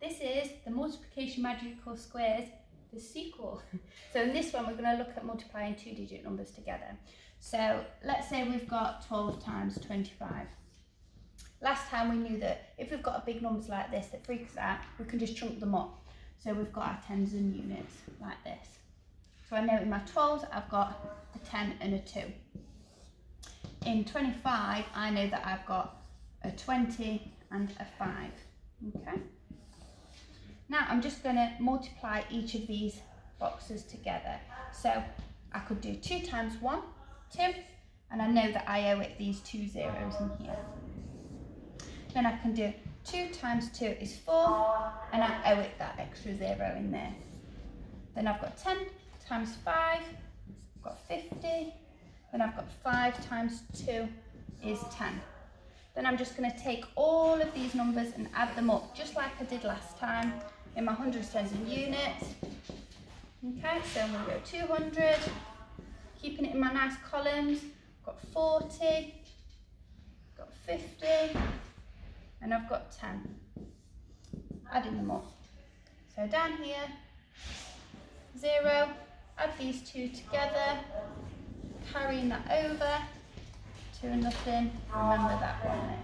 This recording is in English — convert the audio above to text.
This is the multiplication magical squares, the sequel. so in this one, we're going to look at multiplying two digit numbers together. So let's say we've got 12 times 25. Last time we knew that if we've got a big numbers like this that freaks out, we can just chunk them up. So we've got our tens and units like this. So I know in my 12s I've got a 10 and a 2. In 25 I know that I've got a 20 and a 5. Okay. Now I'm just going to multiply each of these boxes together. So I could do 2 times 1, 2, and I know that I owe it these two zeros in here. Then I can do 2 times 2 is 4, and I owe it that extra 0 in there. Then I've got 10 times 5, I've got 50. Then I've got 5 times 2 is 10. Then I'm just going to take all of these numbers and add them up, just like I did last time, in my hundreds, tens and units. Okay, so I'm going to go 200, keeping it in my nice columns. Got 40, got 50, and I've got 10. Adding them up. So down here, 0, add these two together, carrying that over to nothing, remember that one.